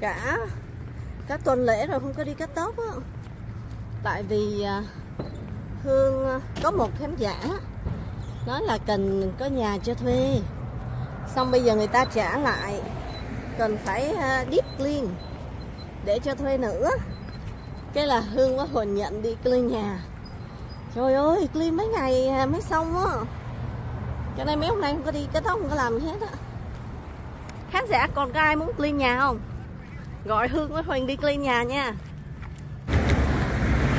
cả cả tuần lễ rồi không có đi cắt tóc á. Tại vì à, hương à, có một khán giả nói là cần có nhà cho thuê. Xong bây giờ người ta trả lại, cần phải à, deep clean để cho thuê nữa. Cái là hương có hồn nhận đi clean nhà. Trời ơi, clean mấy ngày mới xong á. Cho nên mấy hôm nay không có đi cái tóc, không có làm hết á. Khán giả, còn có ai muốn clean nhà không? Gọi hương với hoàng đi clean nhà nha.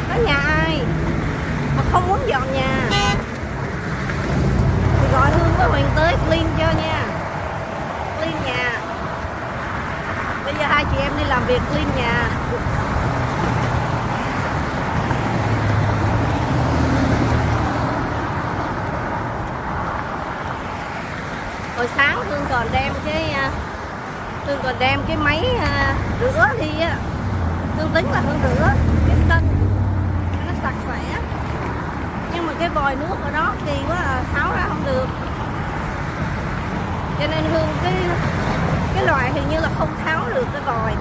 Có nhà ai? Mà không muốn dọn nhà. Thì gọi hương với hoàng tới clean cho nha. Clean nhà. Bây giờ hai chị em đi làm việc clean nhà. Hồi sáng hương còn đem cái à, hương còn đem cái máy à, rửa thì à, á tính là hương rửa. Cái sân cho nó sạch sẽ. Nhưng mà cái vòi nước ở đó kỳ quá à, tháo ra không được. Cho nên hương cái cái loại hình như là không tháo được cái vòi.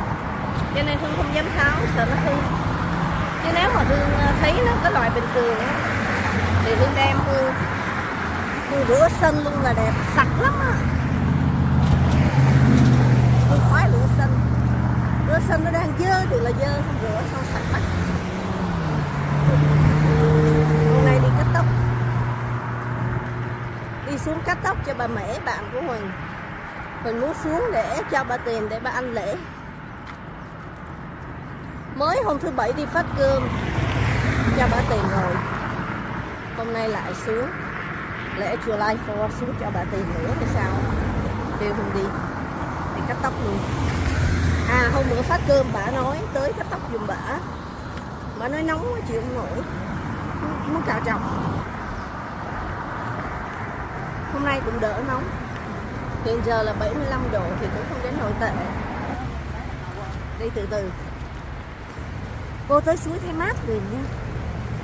Cho nên hương không dám tháo sợ nó hư. Chứ nếu mà hương à, thấy nó cái loại bình thường á thì hương đem hương hương rửa sân luôn là đẹp. Sạch lắm á. Hương khoái rửa sân rửa sân nó đang dơ thì là dơ, không rửa xong sạch mắt hôm nay đi cắt tóc. Đi xuống cắt tóc cho bà mẹ, bạn của mình mình muốn xuống để cho bà tiền để bà ăn lễ. Mới hôm thứ bảy đi phát cơm, cho bà tiền rồi. Hôm nay lại xuống. Lễ chùa Lai phô xuống cho bà tiền nữa thì sao? Kêu không đi. Đi cắt tóc luôn à hôm bữa phát cơm bà nói tới cắt tóc giùm bà. Bà nói nóng quá, chịu không nổi. Muốn cào trọc hôm nay cũng đỡ nóng. Hiện giờ là 75 độ thì cũng không đến nổi tệ. Đi từ từ. Cô tới suối thấy mát liền nha.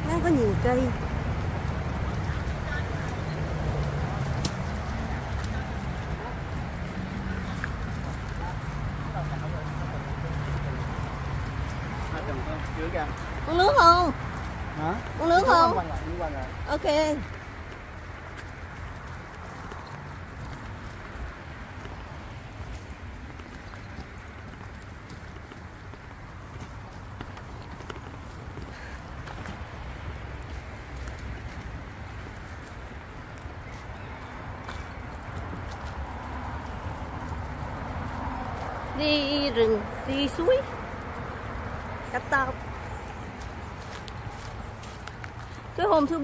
Nó có nhiều cây uống nước không Hả? Uống nước không Quanh lại,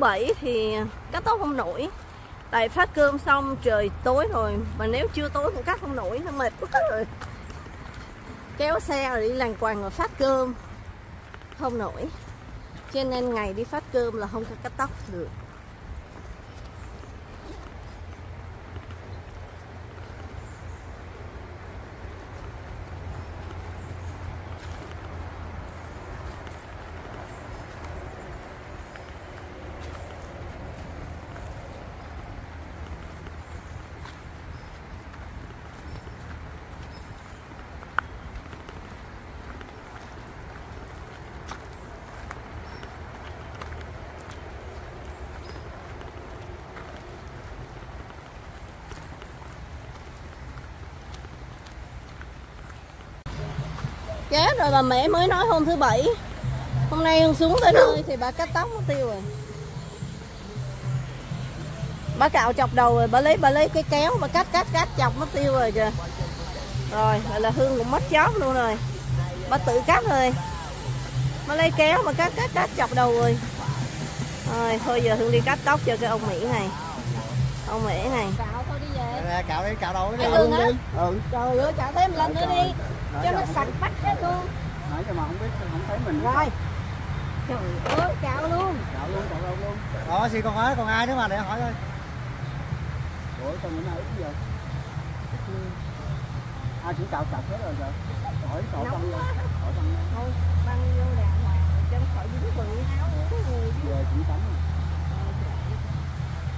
7 thì cắt tóc không nổi. Tại phát cơm xong trời tối rồi, mà nếu chưa tối cũng cắt không nổi, nó mệt quá rồi. Kéo xe rồi đi làng quàng rồi phát cơm, không nổi. Cho nên ngày đi phát cơm là không có cắt tóc được. Chết rồi bà mẹ mới nói hôm thứ bảy. Hôm nay hương xuống tới nơi thì bà cắt tóc mất tiêu rồi. Bà cạo chọc đầu rồi bà lấy bà lấy cái kéo bà cắt cắt cắt chọc mất tiêu rồi kìa. Rồi vậy là hương cũng mất chót luôn rồi. Bà tự cắt rồi. Bà lấy kéo mà cắt cắt cắt chọc đầu rồi. Rồi thôi giờ hương đi cắt tóc cho cái ông mỹ này. Ông mỹ này. Cạo thôi đi về. Cạo đi, cạo đầu đi. Luôn hả? Ừ. trời ơi cạo thêm lần nữa đi cho giờ nó sạch bách hết luôn Nãy giờ mà không biết, không thấy mình. rồi trời ơi cạo luôn Cạo luôn, cạo luôn luôn. Đó, xin con hỏi, còn ai nữa mà để hỏi thôi. Ủa, con bữa nay ít giờ. Ai cũng cạo chặt hết rồi kìa. Hỏi cậu tăng lên. Hỏi tăng lên. thôi băng vô đàng hoàng cho nó khỏi dính quần áo của người chứ Về cũng tắm.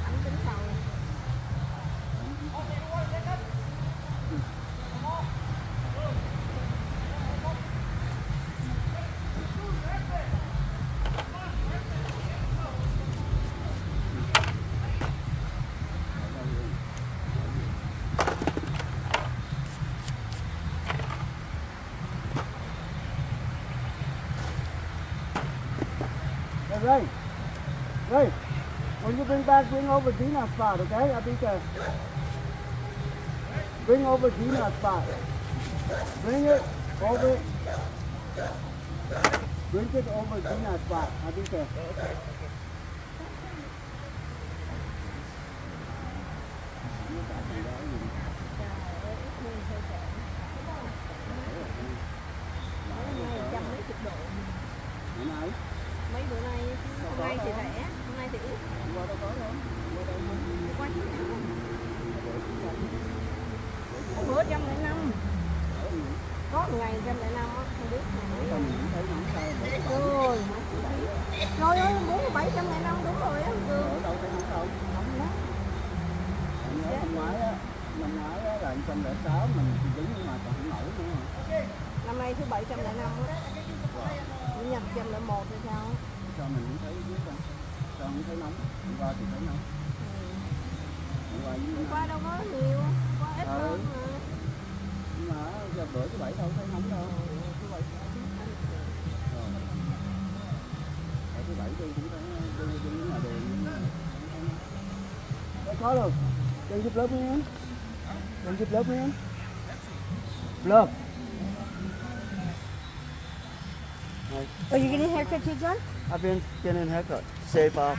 ảnh tính sau Ray. Right. When you bring back, bring over Dina's spot, okay? I'll be there. Bring over Dina's spot. Bring it over. Bring it over Dina's spot. I'll be there. trăm là 106 mình đứng nhưng mà còn không nổi nữa năm nay thứ bảy trăm lẻ năm á Chủ nhật trăm lẻ một hay sao. Sao mình không thấy biết đâu. Sao không thấy nóng. Hôm qua thì thấy nóng. Hôm qua như hôm qua đâu có nhiều qua ít Ừ. hơn mà Nhưng mà giờ bữa thứ bảy đâu thấy nóng đâu. Thứ bảy. Ờ. Thứ bảy tôi cũng thấy đi đi ngoài đường. Đâu có đâu. Đừng giúp lớp nha. Đừng giúp lớp nha. Lớp. Are you getting a haircut too, John? I've been getting a haircut. Shave off.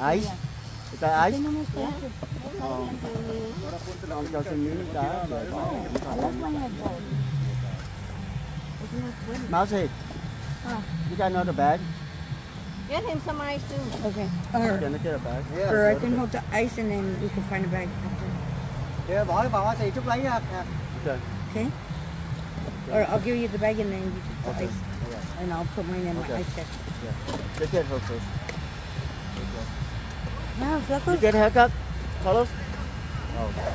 Ice? Is that ice? Ờ. Ông cho xin miếng cá rồi bỏ Mousy, you got another bag? Get him some ice too. Okay. Or, Can I get a bag? Yeah, or I can hold the ice and then we can find a bag after. Kìa bỏ vào thì chút lấy nha. Okay. Okay? Or I'll give you the bag and then you take the Okay. ice. Alright. And I'll put mine in my ice chest. Let's get her first. Wow, You Flaco's, get a haircut? Carlos? Oh, okay.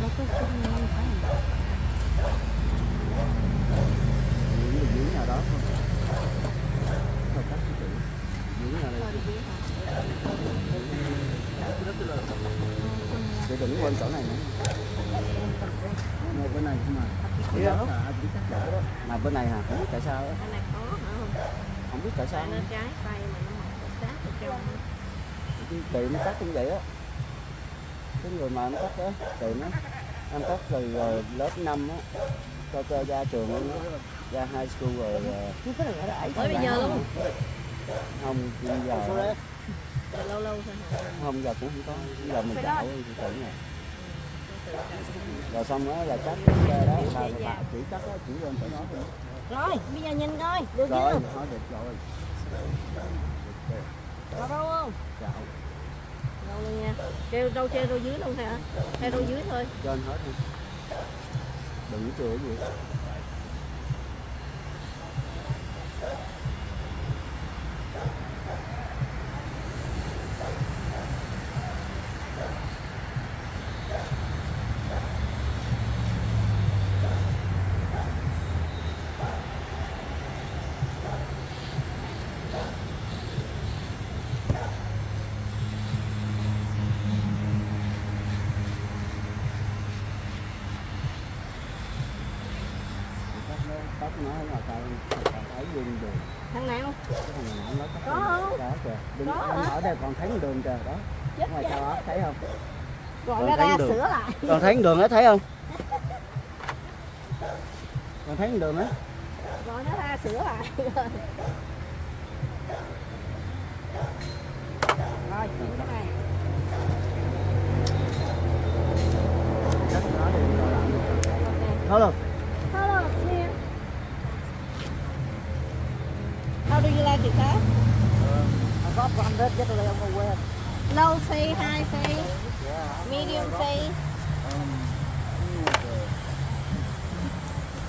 Flaco's taking a long time. Những người dưới nhà đó không? Để nhà đừng quên chỗ này nữa. Ngay bên này không mà. Chị đó. Mà bên này hả? Không biết tại sao đó Cái này khó hả không? Biết tại sao. Nó trái tay mà nó mọc sát ở trong. Chị nó cắt cũng vậy á. Cái người mà nó cắt đó chị nó em cắt từ lớp 5 á cho cho ra trường luôn á ra high school rồi ờ, You put a Mới bây giờ luôn không giờ Rồi lâu lâu không giờ cũng không có. Bây giờ mình cạo thì tự này rồi xong đó là cắt cái đó bà, bà chỉ cắt đó, chỉ lên tới đó thôi. Rồi, bây giờ nhìn coi, được rồi chưa? thôi được rồi. Có đâu không? cạo Đâu luôn nha. Treo đâu treo đâu dưới luôn hả? Treo đâu dưới thôi. trên hết đi. Đừng chừa gì tóc nó là sao sao thấy luôn đường Thằng nào? thằng nào Có không? đó kìa đừng ở đây còn thấy đường kìa đó Chết ngoài đó thấy không Còn nó thấy ra được. sửa lại. còn thấy đường đó thấy không còn thấy đường đó Gọi nó ra sửa lại. Rồi, chuyển cái này. làm được Ok. thôi rồi Hello, here. How do you like it, huh? I got branded yesterday on the web Low say, high say, medium say.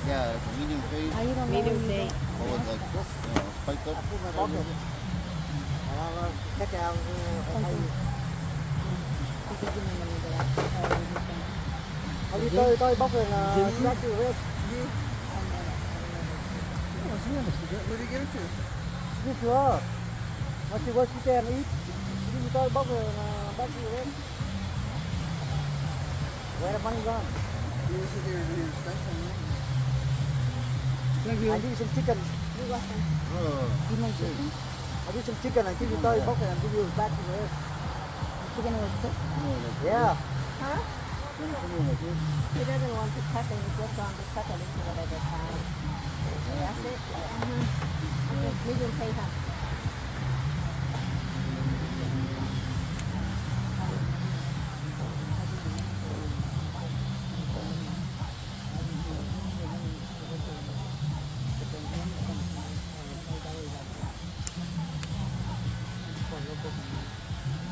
Yeah, medium Oh, you know Medium you say. or like this, uh, spiked up. cái chào Ông đi tôi tôi bóc rồi là. Where did you get it to? Đi chưa? Nó chỉ có chỉ tiền ít. Đi tôi bóc rồi là bác sĩ hết. Where the money gone? You sit here and hear stuff on there. Thank you. I need some chicken. Oh. You want chicken? I need some chicken. I give you toy box and I give you back to the Chicken was cooked? Yeah. Huh? He doesn't want to cut it, he just want to cut it into whatever time. That's it. Uh-huh. Okay, medium pay hả?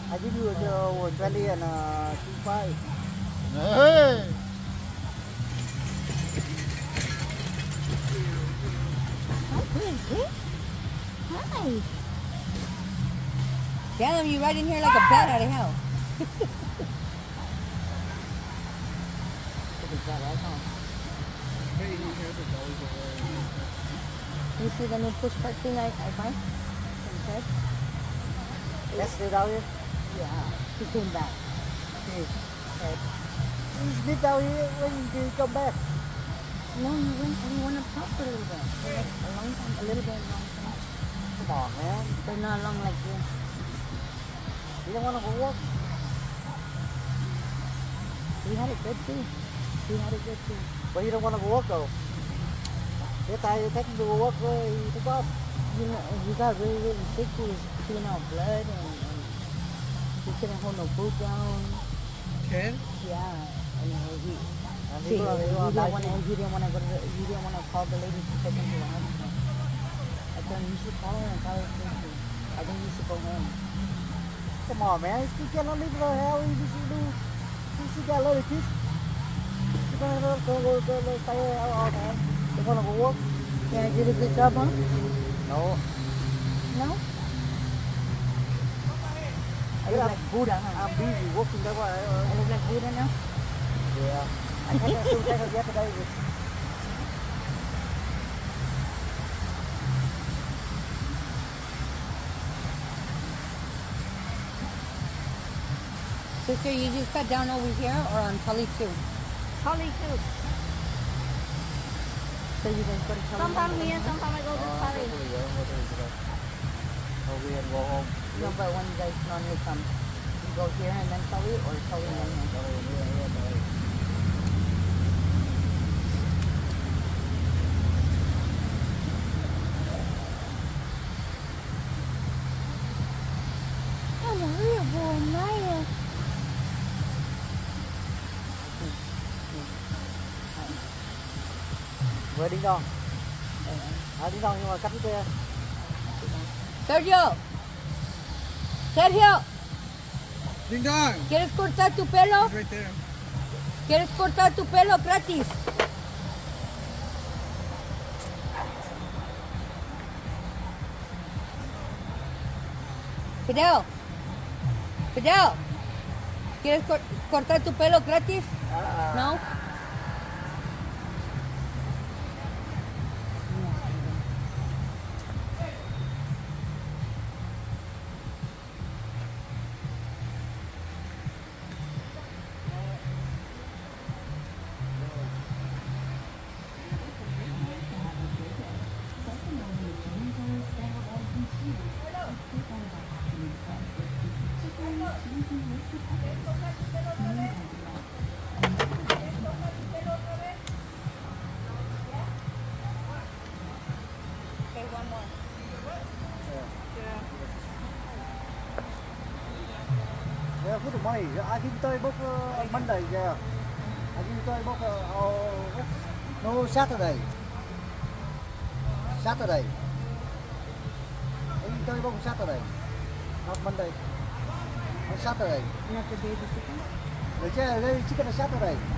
I give you uh, 20 and uh, Him you right in here like a bat out of hell. You see the new push cart thing I, I buy? Ted? Let's stay down here. Yeah. He came back. You sleep down here when you come back. No, you went you went up top for a little bit. For a long time. A little bit, long. Come on, man. But not long like this. You don't want to go walk? He had it good too. He had it good too. But you don't want to go walk though. Cái tay take him to go walk rồi he took off. You know, he got really, really sick. He was peeing out blood and, and he couldn't hold no boot down. Ken? Yeah. And uh, he, And see, he go, he he didn't back. want to. He didn't want to go to. The, he didn't want to call the lady to take him to the hospital then you should follow him, follow his. I think you should go home. Come on, man. This kid cannot leave her hell. He just, you know, she got little kids. She's gonna go, go, go, go, go, stay here all the time. Oh, They're gonna go work. Can I get a good job, huh? No. No? I look like Buddha, huh? I'm busy working. That's why uh, I, look like Buddha now? Yeah. I came to yesterday with Sister, you just cut down over here or on Tully too? Holly too. So you guys go to Tully? Sometimes here, sometimes I go to uh, Paris. hopefully, yeah, hopefully and go home. No, but when you guys normally come, you go here and then Tully or Tully and then here? Vừa đi? À, đi nhưng mà cắt cái kia. Sergio! Sergio! Ding dong! ¿Quieres cortar tu pelo? Right there. ¿Quieres cortar tu pelo gratis? Fidel. Fidel. ¿Quieres cor- cortar tu pelo gratis? No. Yeah, put the money. I give you toy book uh, Monday. Yeah. I give you toy book uh, oh, no Saturday. Saturday. I give you toy book Saturday. Not Monday. On Saturday. Not the baby chicken? The chicken, the chicken on Saturday. Yeah.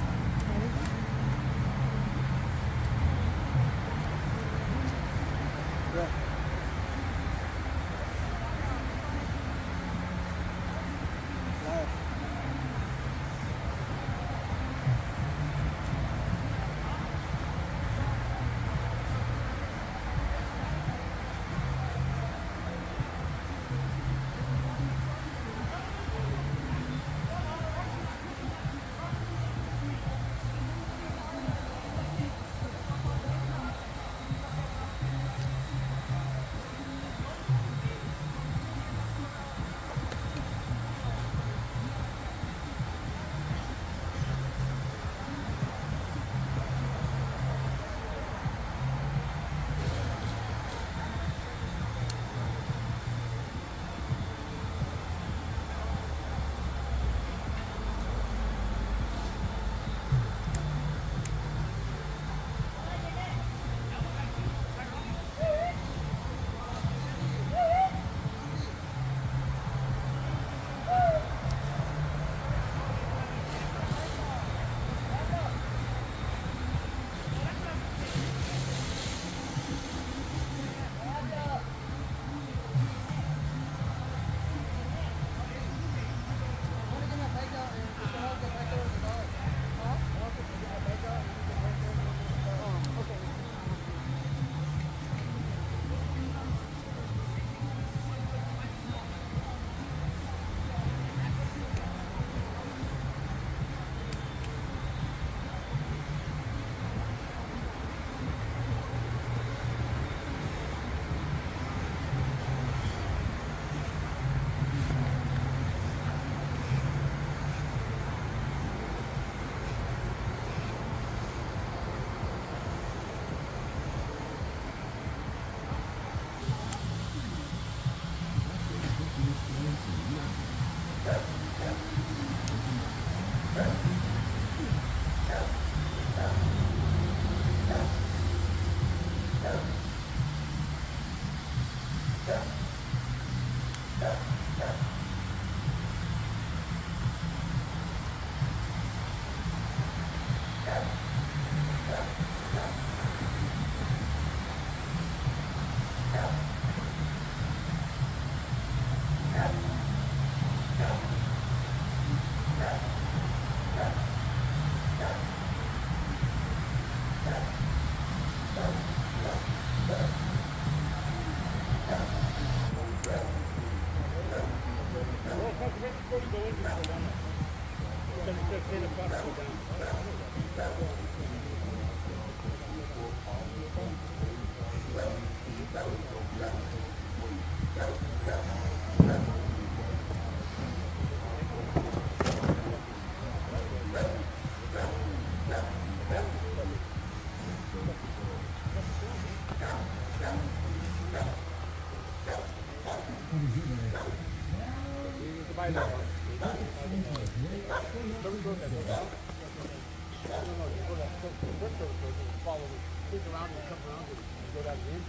I don't know, you go to that first road, you follow it, stick around and come around and go down the end.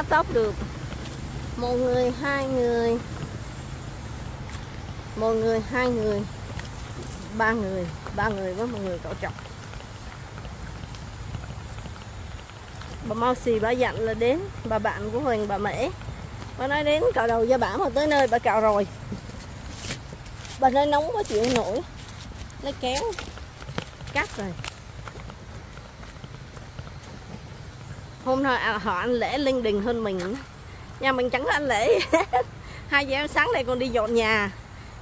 Cắt tóc được. Một người, hai người. Một người, hai người. Ba người ba người với một người cậu chọc bà mau xì bà dặn là đến, bà bạn của Huỳnh, bà Mễ. Bà nói đến cạo đầu da bả mà tới nơi bà cạo rồi. Bà nói nóng quá chịu nổi. Lấy kéo, cắt rồi. Hôm nay à, họ ăn lễ linh đình hơn mình. Nhà mình chẳng có ăn lễ. Hai giờ sáng này còn đi dọn nhà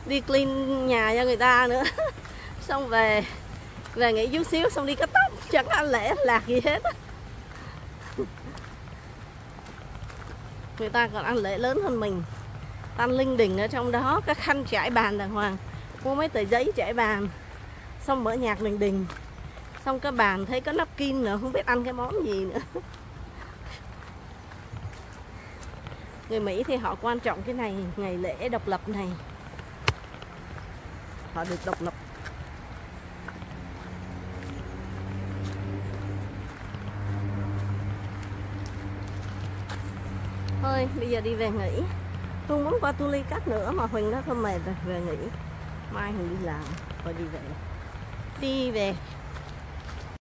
đi clean nhà cho người ta nữa. Xong về về nghỉ chút xíu xong đi cắt tóc. Chẳng có ăn lễ lạc gì hết. Người ta còn ăn lễ lớn hơn mình. Tan linh đình ở trong đó các khăn trải bàn đàng hoàng. Mua mấy tờ giấy trải bàn. Xong mở nhạc linh đình. Xong cái bàn thấy có napkin nữa không biết ăn cái món gì nữa. Người Mỹ thì họ quan trọng cái này, ngày lễ độc lập này. Họ được độc lập. Thôi, bây giờ đi về nghỉ. Tôi muốn qua Tuli cắt nữa mà Huỳnh nó thôi mệt rồi. Về nghỉ. Mai Huỳnh đi làm, rồi đi về. Đi về.